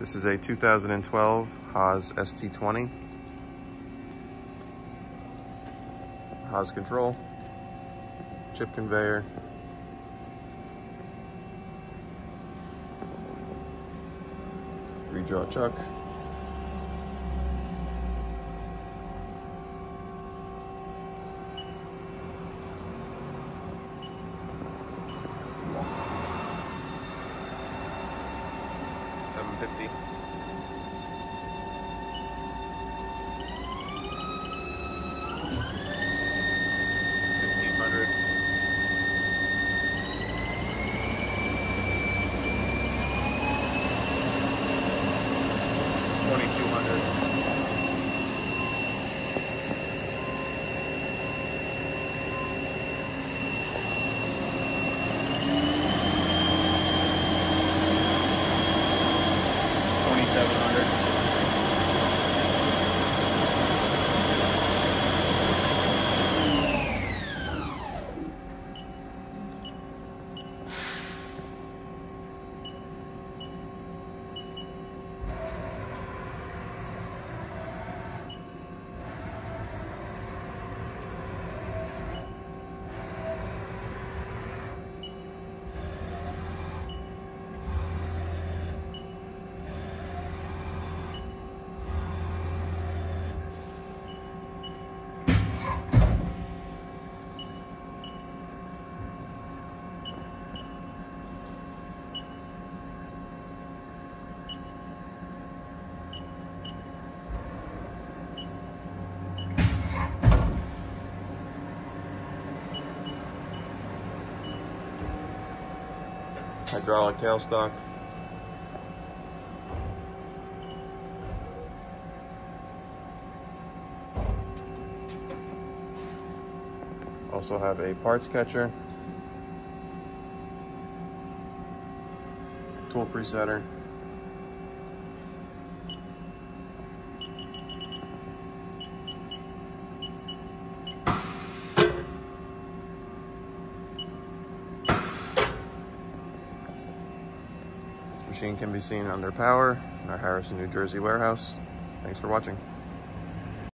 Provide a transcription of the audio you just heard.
This is a 2012 Haas ST20. Haas control, chip conveyor, redraw chuck, 150. Hydraulic tailstock. Also have a parts catcher. Tool presetter. Machine can be seen under power in our Harrison, New Jersey warehouse. Thanks for watching.